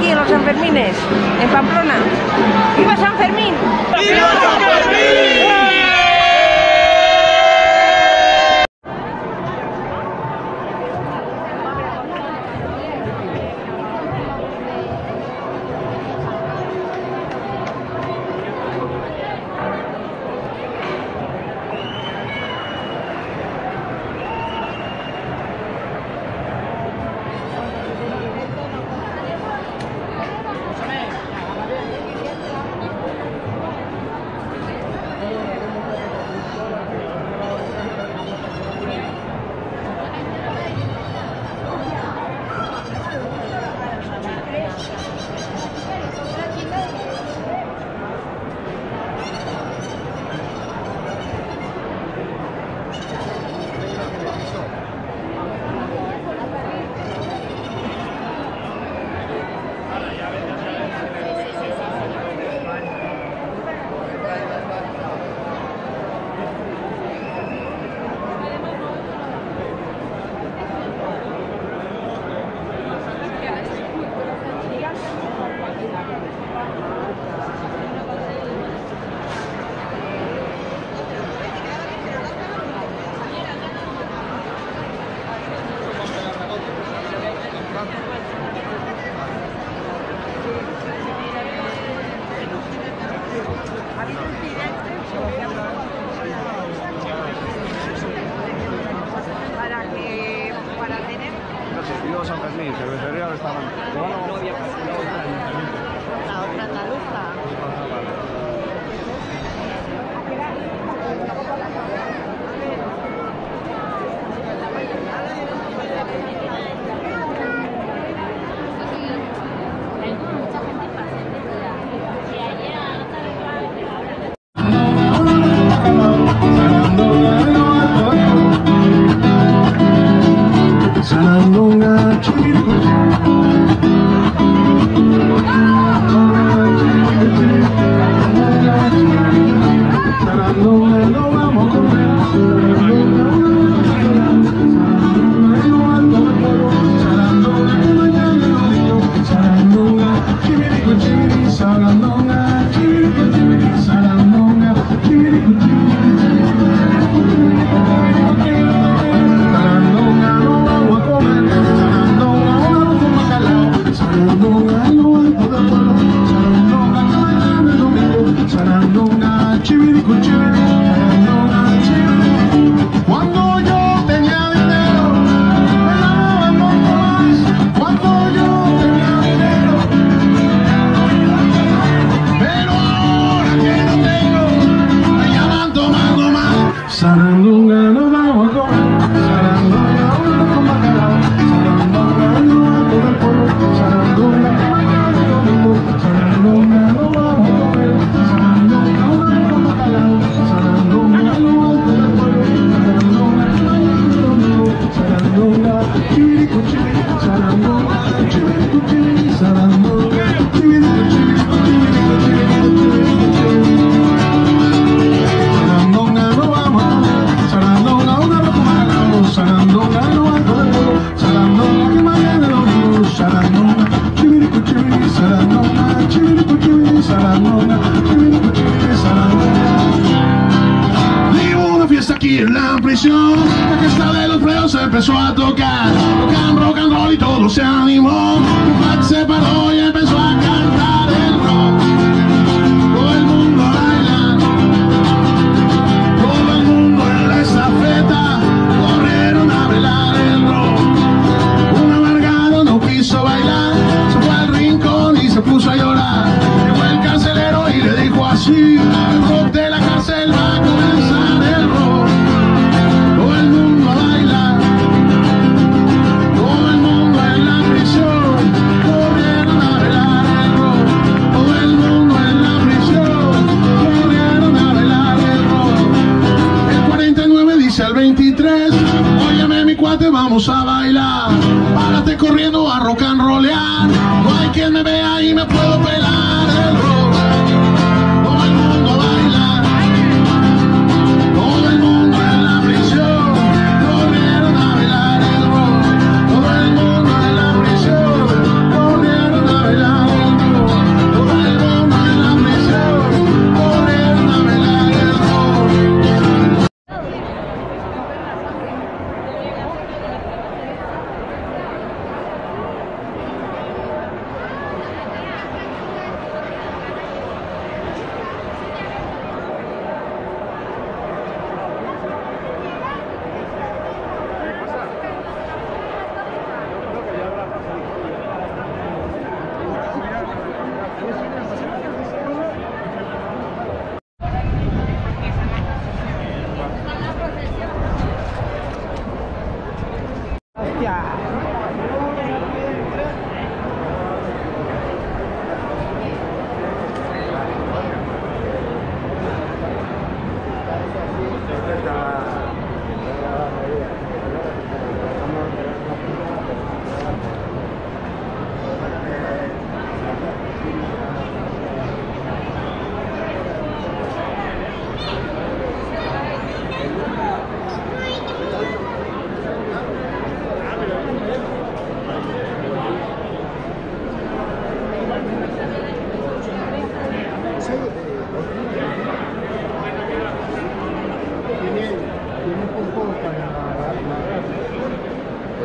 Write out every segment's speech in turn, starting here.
aquí en los Sanfermines, en Pamplona. ¡Viva San Fermín! ¡Viva San Fermín! Saranona, una fiesta aquí en la prisión, la de los freos empezó a tocar, tocan rock and roll y todo se animó, mi se paró y empezó a cantar. quien me vea y me.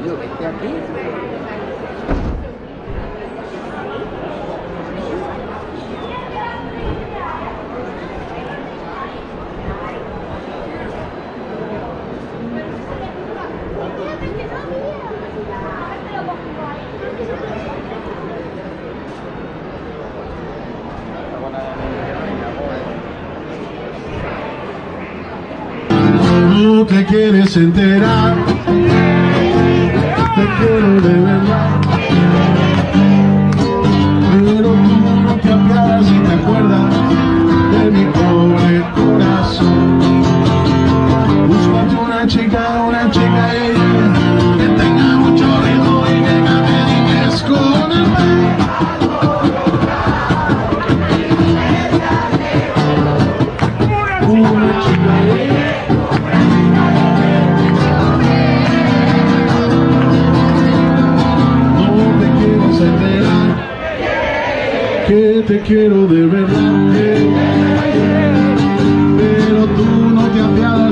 No te quieres enterar, te quiero de verdad. Pero tú no te apiadas y te acuerdas de mi pobre corazón. Búscate una chica, una chica ella, que tenga mucho ritmo y que cante inglés con el. Una chica te quiero de verdad. Pero tú no te apiadas